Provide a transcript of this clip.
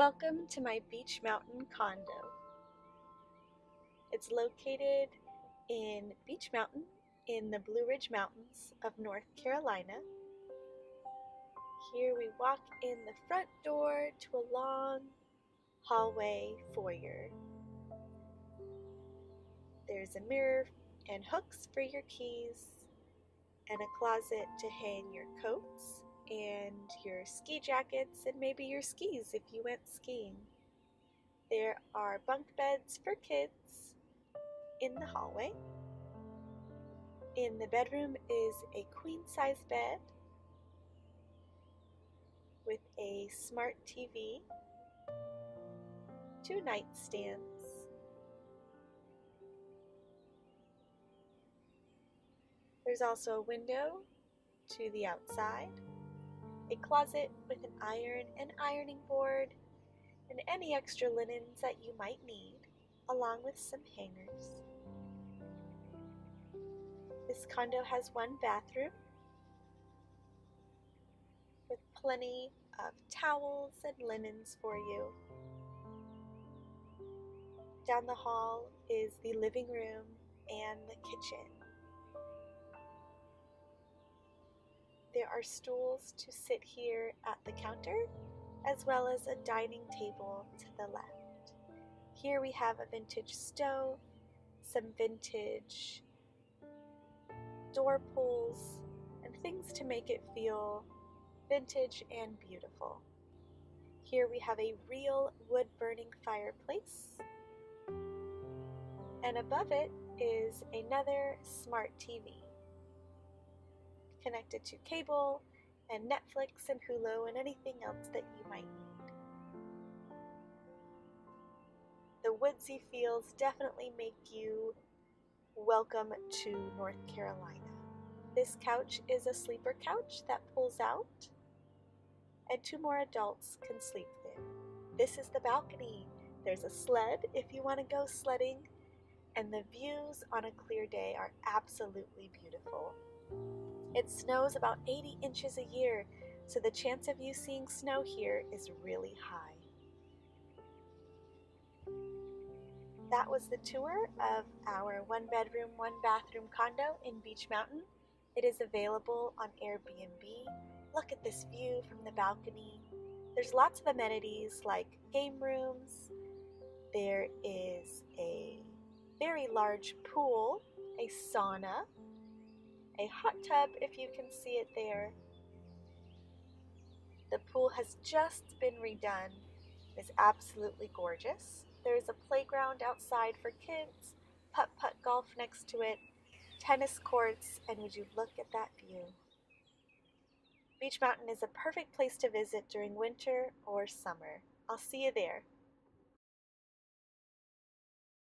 Welcome to my Beech Mountain condo. It's located in Beech Mountain in the Blue Ridge Mountains of North Carolina. Here we walk in the front door to a long hallway foyer. There's a mirror and hooks for your keys, and a closet to hang your coats and your ski jackets and maybe your skis if you went skiing. There are bunk beds for kids in the hallway. In the bedroom is a queen size bed with a smart TV, two nightstands, There's also a window to the outside a closet with an iron and ironing board, and any extra linens that you might need, along with some hangers. This condo has one bathroom with plenty of towels and linens for you. Down the hall is the living room and the kitchen. There are stools to sit here at the counter, as well as a dining table to the left. Here we have a vintage stove, some vintage door pulls, and things to make it feel vintage and beautiful. Here we have a real wood burning fireplace, and above it is another smart TV connected to cable and Netflix and Hulu and anything else that you might need. The woodsy fields definitely make you welcome to North Carolina. This couch is a sleeper couch that pulls out, and two more adults can sleep there. This is the balcony. There's a sled if you want to go sledding, and the views on a clear day are absolutely beautiful. It snows about 80 inches a year, so the chance of you seeing snow here is really high. That was the tour of our one bedroom, one bathroom condo in Beech Mountain. It is available on Airbnb. Look at this view from the balcony. There's lots of amenities like game rooms. There is a very large pool, a sauna, a hot tub if you can see it there. The pool has just been redone. It's absolutely gorgeous. There's a playground outside for kids, putt-putt golf next to it, tennis courts, and would you look at that view? Beech Mountain is a perfect place to visit during winter or summer. I'll see you there.